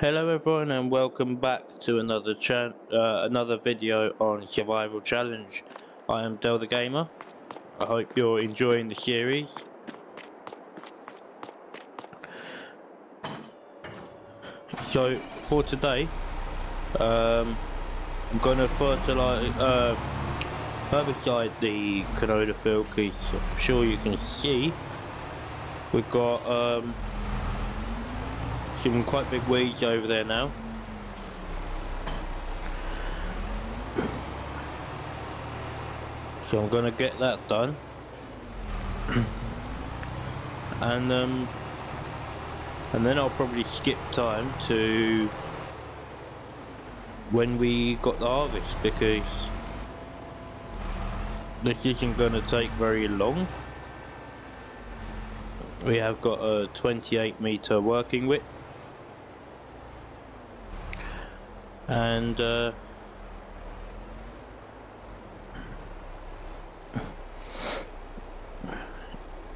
Hello everyone and welcome back to another uh, another video on Survival Challenge. I am Dell the Gamer. I hope you're enjoying the series. So for today, um, I'm gonna fertilize, uh, herbicide the canola field because I'm sure you can see we've got um, some quite big weeds over there now. So I'm gonna get that done. and um and then I'll probably skip time to when we got the harvest because this isn't going to take very long. We have got a 28 meter working width and uh,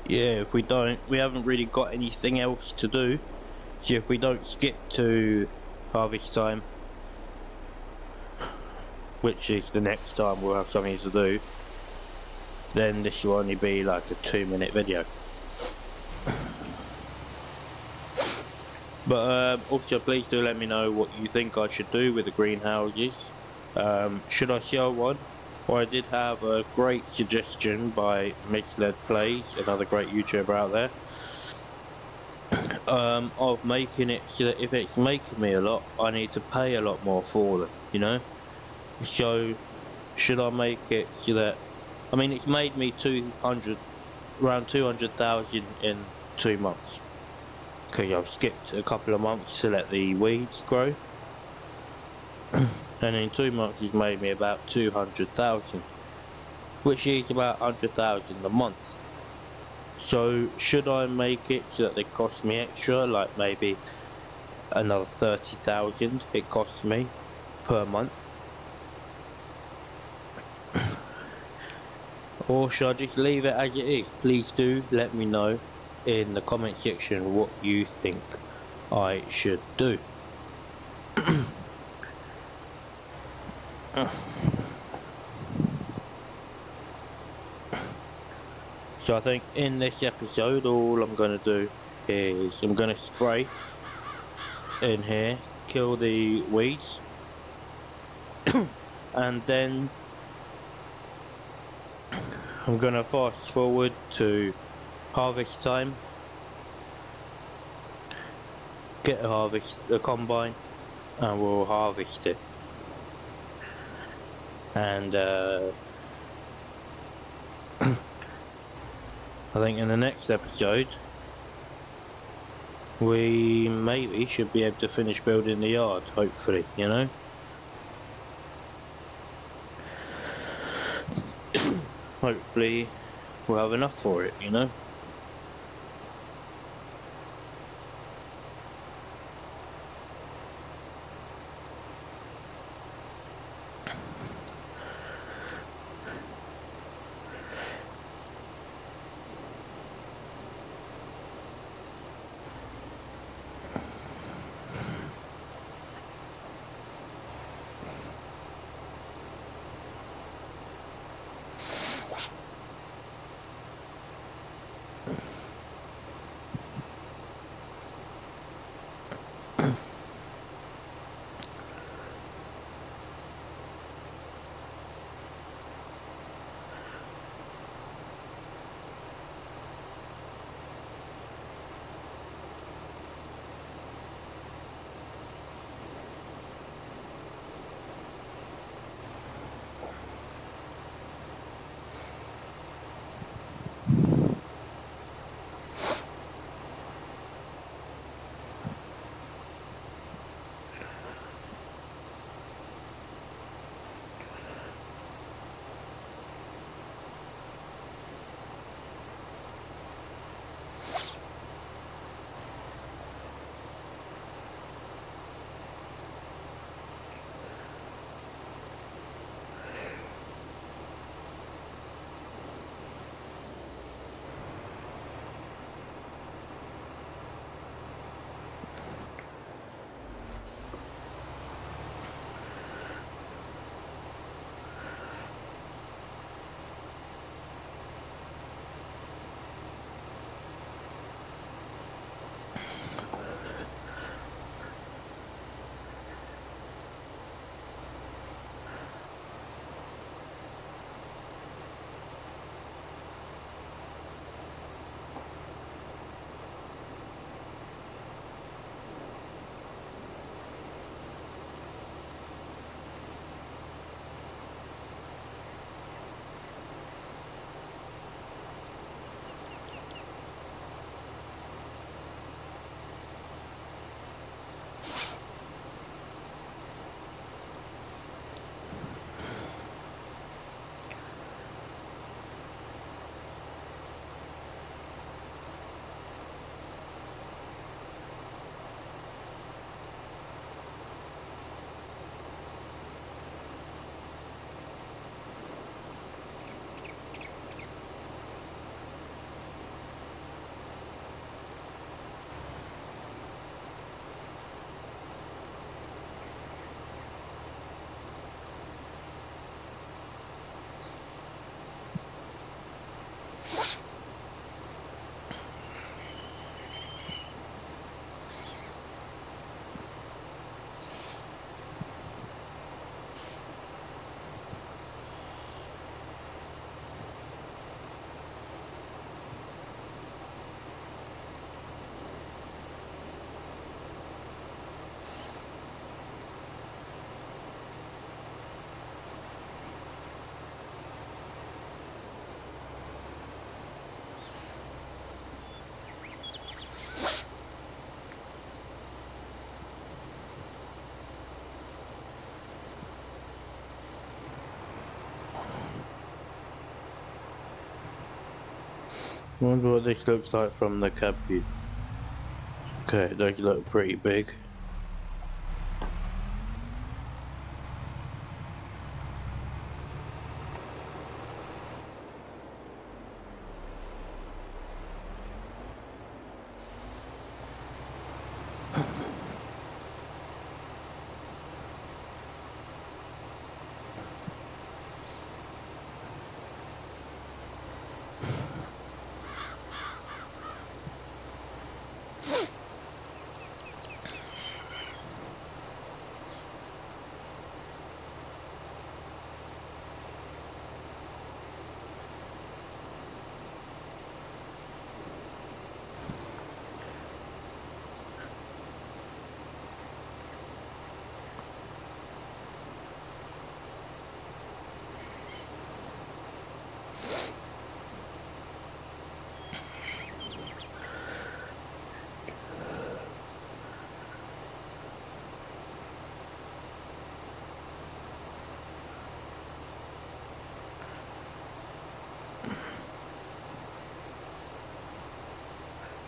yeah if we don't we haven't really got anything else to do. So if we don't skip to harvest time which is the next time we'll have something to do then this will only be like a two minute video But um, also, please do let me know what you think I should do with the greenhouses. Um, should I sell one? Well, I did have a great suggestion by Misled Plays, another great YouTuber out there, um, of making it so that if it's making me a lot, I need to pay a lot more for them, you know? So, should I make it so that, I mean, it's made me 200, around 200,000 in two months because I've skipped a couple of months to let the weeds grow. And in two months he's made me about 200,000 which is about 100,000 a month. So should I make it so that they cost me extra like maybe another 30,000 it costs me per month? Or should I just leave it as it is? Please do let me know in the comment section what you think I should do. so I think in this episode all I'm going to do is I'm going to spray in here, kill the weeds and then I'm going to fast forward to harvest time. Get a harvest a combine and we'll harvest it. And uh, I think in the next episode we maybe should be able to finish building the yard hopefully you know? Hopefully we'll have enough for it you know wonder what this looks like from the cab view. Okay, it does look pretty big.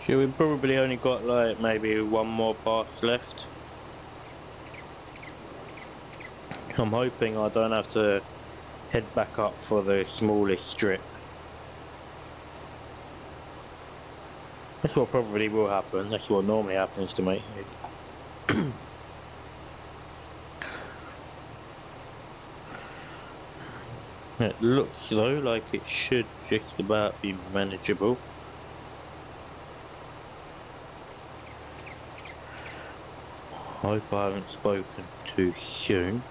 Yeah, we've probably only got like maybe one more pass left. I'm hoping I don't have to head back up for the smallest strip. That's what probably will happen, that's what normally happens to me. it looks though like it should just about be manageable. Hope I haven't spoken too soon.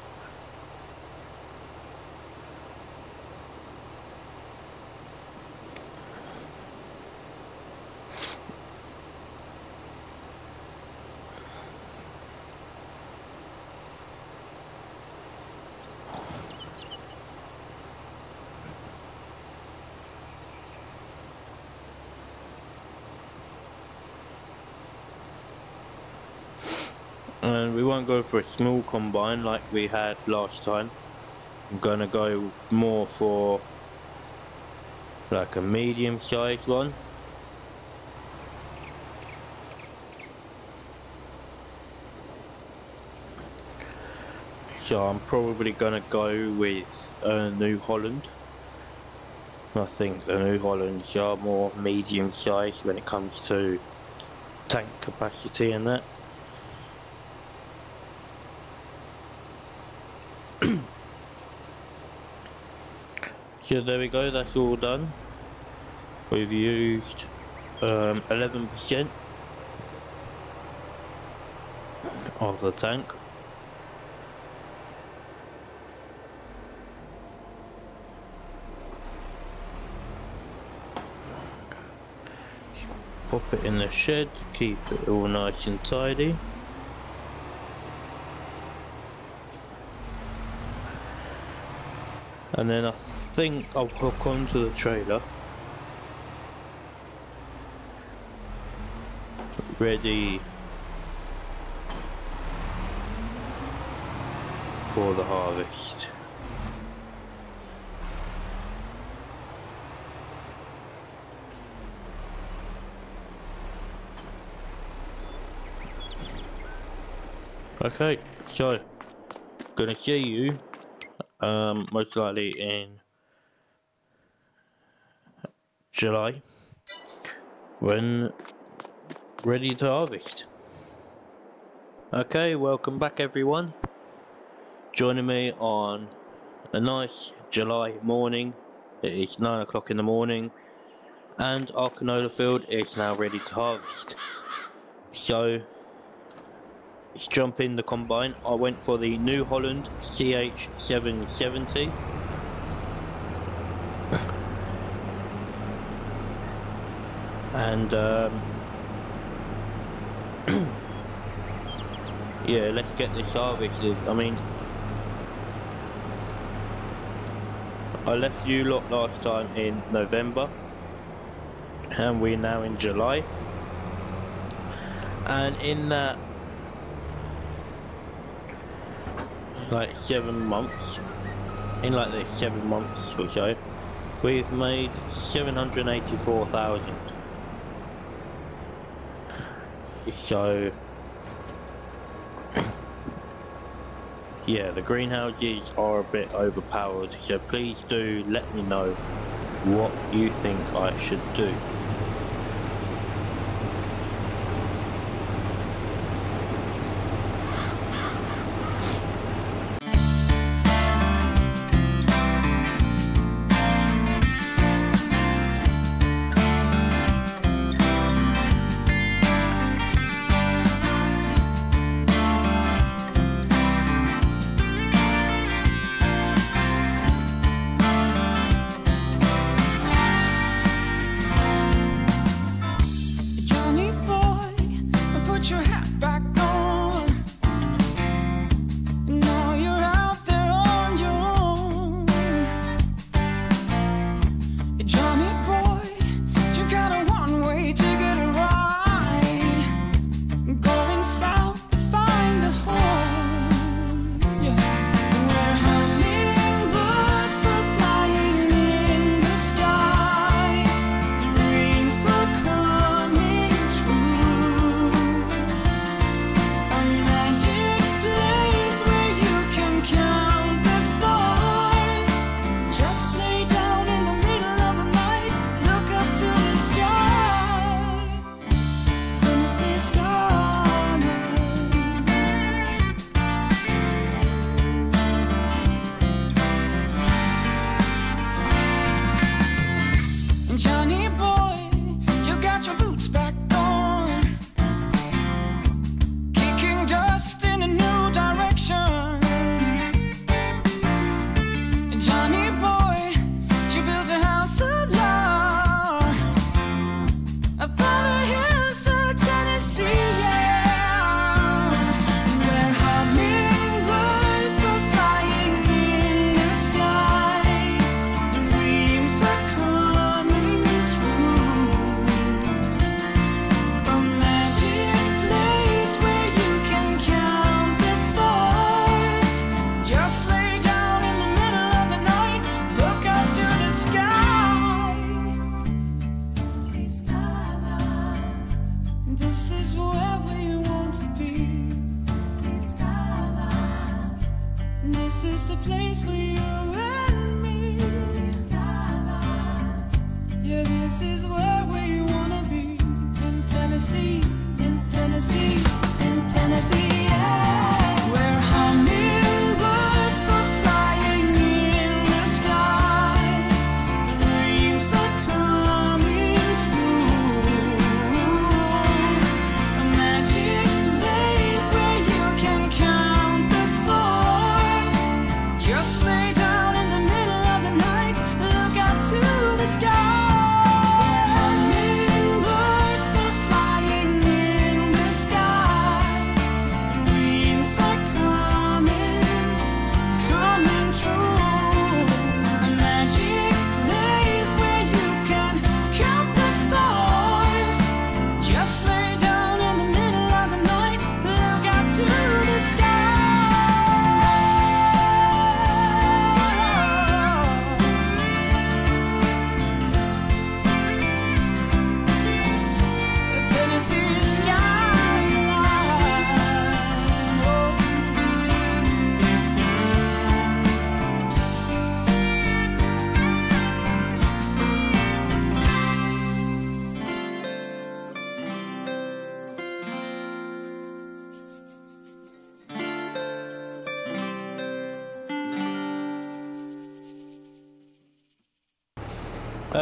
We won't go for a small combine like we had last time. I'm gonna go more for like a medium sized one. So I'm probably gonna go with a New Holland. I think the New Hollands are more medium sized when it comes to tank capacity and that So there we go, that's all done. We've used 11% um, of the tank. Pop it in the shed, keep it all nice and tidy. And then I think I'll hook onto the trailer. Ready for the harvest. Okay, so gonna see you um, most likely in July when ready to harvest. Okay, welcome back everyone. Joining me on a nice July morning. It is 9 o'clock in the morning and our canola field is now ready to harvest. So let's jump in the combine. I went for the New Holland CH770. And um, yeah let's get this harvested I mean I left you lot last time in November and we're now in July and in that like seven months in like the seven months or so We've made 784,000. So, yeah, the greenhouses are a bit overpowered, so please do let me know what you think I should do.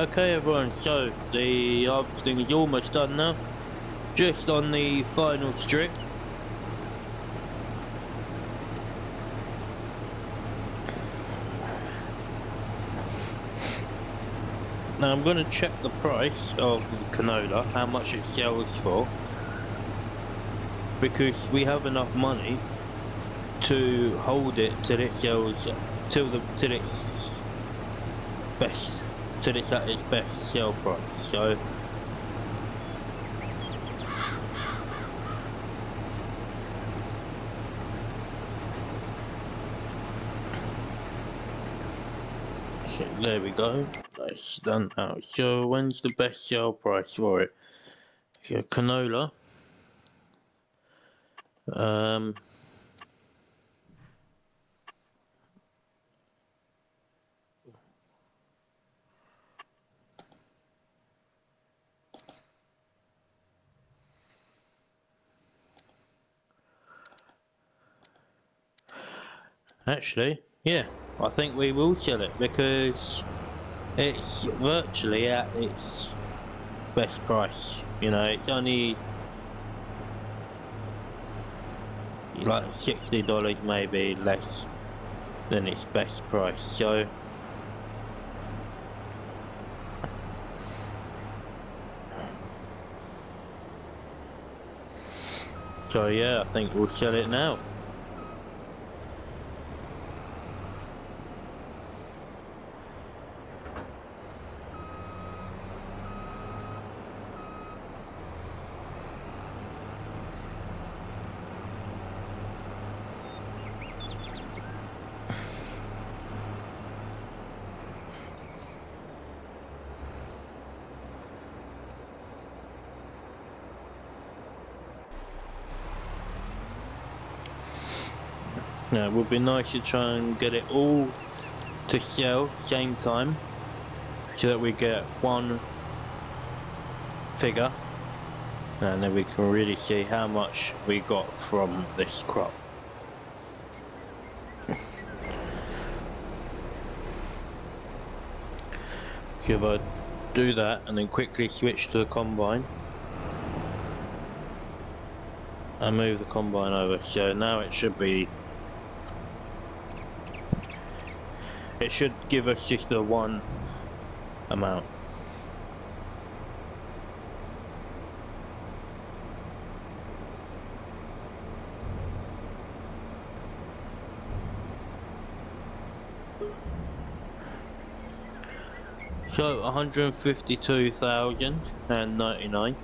Okay everyone, so the harvesting is almost done now. Just on the final strip. Now I'm going to check the price of the canola, how much it sells for. Because we have enough money to hold it till it sells, till, the, till it's best till it's at its best sale price. So there we go. That's done now. So when's the best sale price for it? So canola. Um, Actually, yeah, I think we will sell it because it's virtually at its best price. You know, it's only like sixty dollars, maybe less than its best price. So. So yeah, I think we'll sell it now. Now it would be nice to try and get it all to sell same time so that we get one figure and then we can really see how much we got from this crop. So if I do that and then quickly switch to the combine and move the combine over so now it should be It should give us just the one amount. So 152,099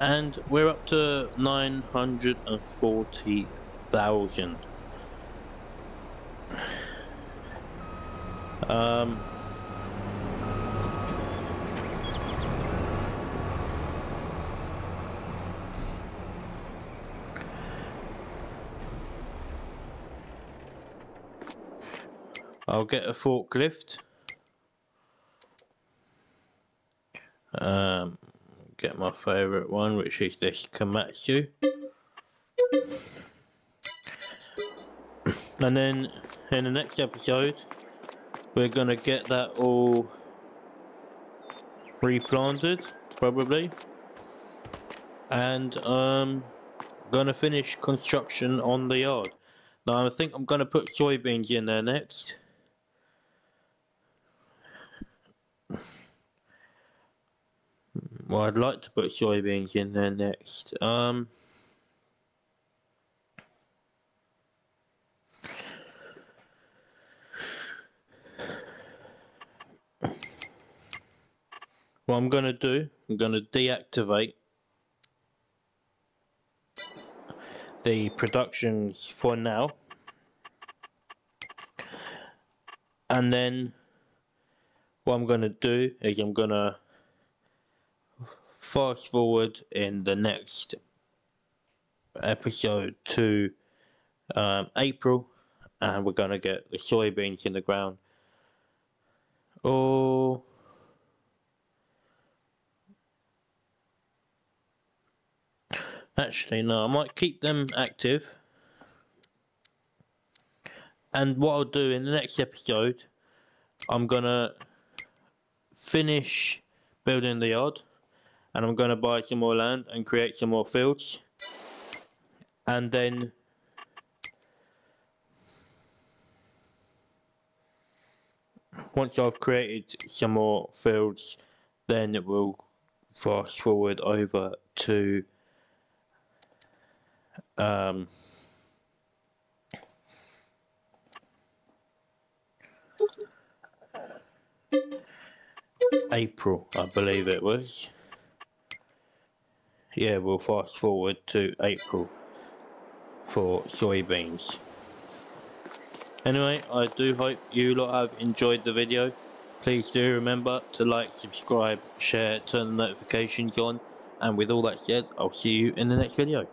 and we're up to 940,000 Um, I'll get a forklift. Um, get my favourite one, which is this Komatsu. And then in the next episode, we're gonna get that all replanted probably. And um gonna finish construction on the yard. Now I think I'm gonna put soybeans in there next. Well I'd like to put soybeans in there next. Um What I'm going to do, I'm going to deactivate the productions for now. And then what I'm going to do is I'm going to fast forward in the next episode to um, April and we're going to get the soybeans in the ground. Oh. Actually, no, I might keep them active. And what I'll do in the next episode, I'm gonna finish building the yard and I'm gonna buy some more land and create some more fields. And then once I've created some more fields, then it will fast forward over to um, April, I believe it was. Yeah, we'll fast forward to April for soybeans. Anyway, I do hope you lot have enjoyed the video. Please do remember to like, subscribe, share, turn the notifications on. And with all that said, I'll see you in the next video.